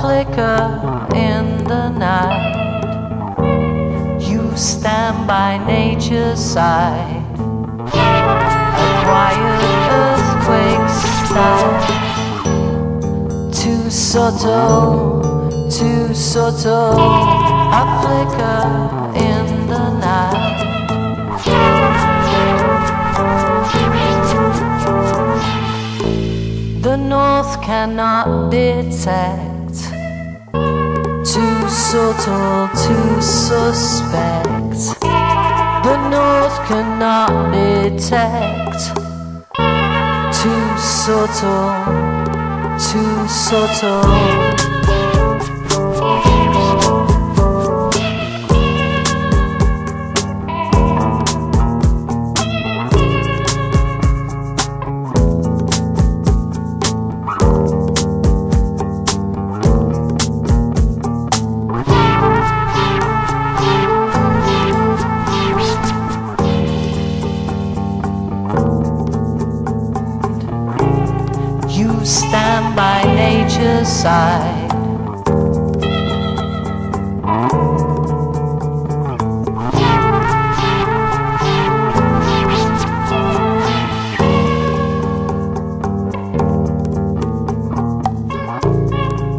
flicker in the night. You stand by nature's side. A quiet earthquakes style. Too subtle, too subtle. I flicker in the night. The north cannot detect. Subtle to suspect. The north cannot detect. Too subtle, too subtle. Stand by nature's side.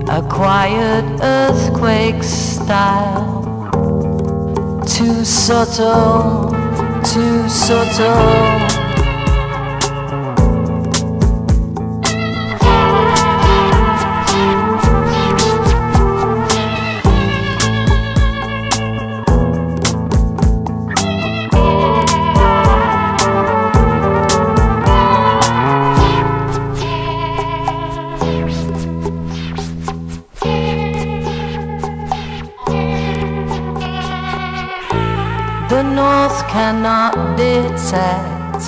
A quiet earthquake style. Too subtle, too subtle. The north cannot detect.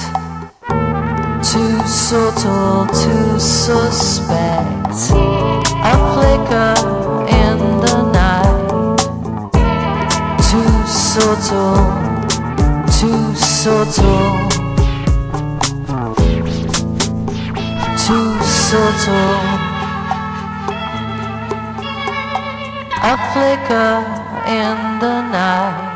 Too subtle to suspect. A flicker in the night. Too subtle, too subtle. Too subtle. A flicker in the night.